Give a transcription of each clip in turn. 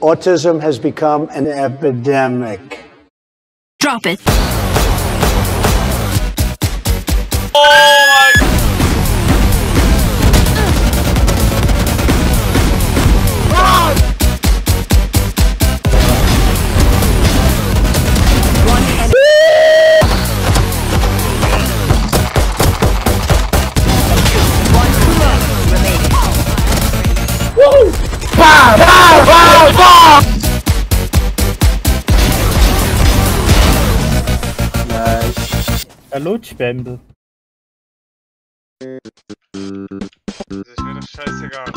Autism has become an epidemic. Drop it. Oh Ein Lutschbämbel. Das ist mir doch scheißegal.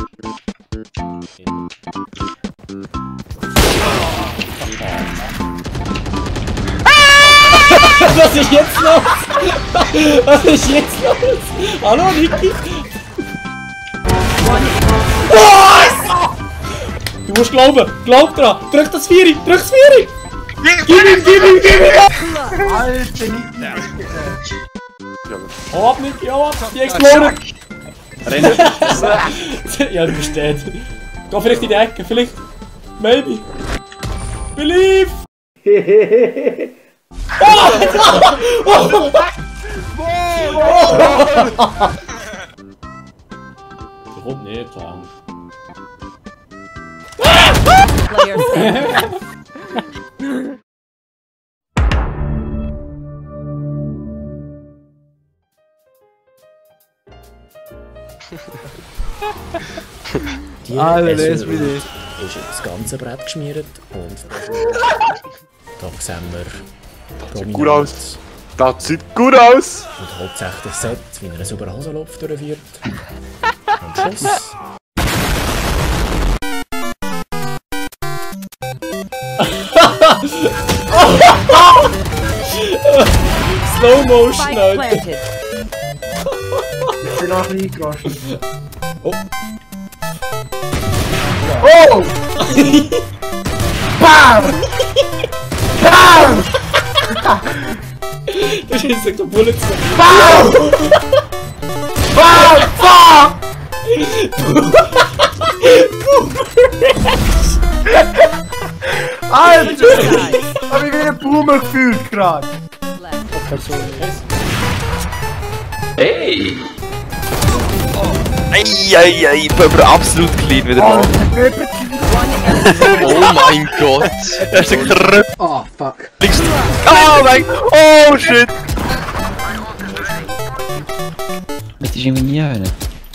Was ist jetzt los? Was ist jetzt los? Hallo, Niki? Was? Du musst glauben, glaub dran. Drück das Vieri, drück das Vieri. Give him, give him, give him! Hayır niet. Hop Wat? yo Wat? Die exploded! Rennen! ja, du bist dead. Geh vielleicht in die Ecke, vielleicht. Maybe. Believe! oh! oh! oh! Warum nicht, Player Die SUV das bin ich. ist das ganze Brett geschmiert und da sehen wir Gut prominent aus. Das sieht gut aus. und hauptsächlich Set, wie er einen sauberen Hosenlopf durchführt. Und Schuss. Slow Motion, Alter. Oh! Oh! Bam! Bam! Ah, ik ist like the. Bam! Bam! Bam! Alter! Hab ich wieder Boomer. Hey! Eieiei, aber absolut clean wieder mal. Alter, Oh mein Gott. Er ist ein Kröpf. Oh, fuck. Oh mein Oh shit. Das ist irgendwie nie hören.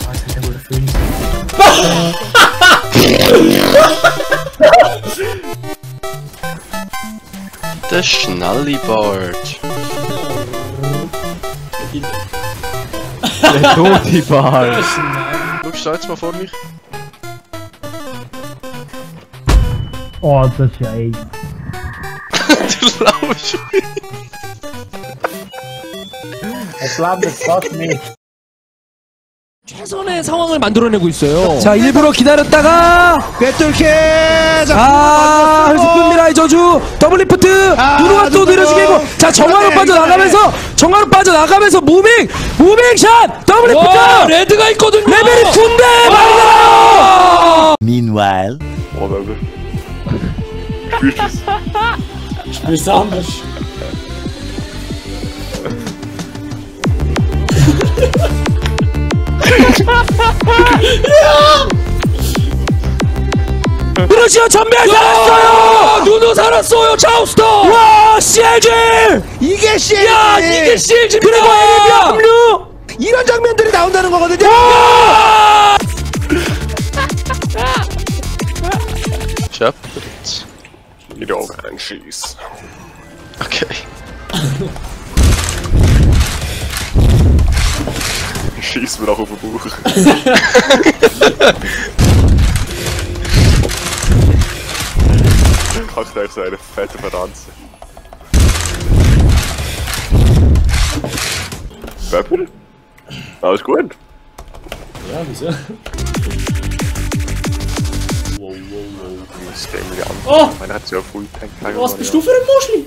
Alter, der wurde Film. Der Schnallibart. Der tote Schau, steh jetzt mal vor mich. Oh, das ist ja ey. du laufst. Es landet fast nicht. 최선의 상황을 만들어내고 있어요. 자, 일부러 기다렸다가 꿰뚫게 아, 흘픈 미라의 저주 더블 리프트 누누가 또 느려지고 자, 정화로 빠져나가면서 정화로 빠져나가면서 무빙 무빙 샷 더블 리프트 레드가 있거든요. 레벨이 9인데 많이 나요. Meanwhile. Es? Spür's 그렇죠, 전멸 살았어요. 누누 살았어요, 차우스터. 와, CLG. 이게 CLG. 야, 이게 CLG. 그리고 에리비아 합류. 이런 장면들이 나온다는 거거든요. Chef. Wieder auf einen Schieß. Okay. Schieß mir auch auf den Bauch. Kackt euch so eine fette Verranze. Pepper? Alles gut? Ja, wieso? Wow, wow, wow. Das Game an. Oh! Meiner hat ja Full Tank. Was bist du für ein Muschli?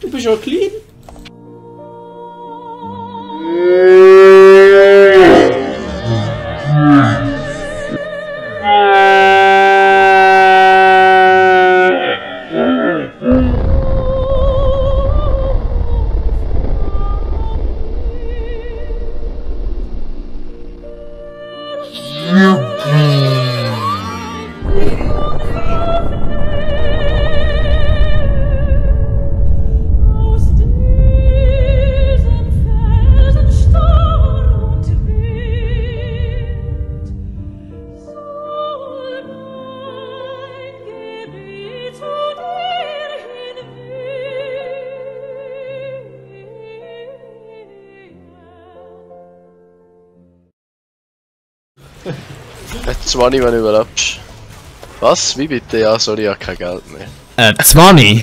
Du bist ja klein. Jetzt Money, wenn du überlebst. Was? Wie bitte? Ja, sorry, ich habe kein Geld mehr. Äh, 20?